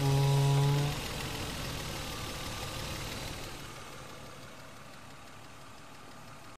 Oh.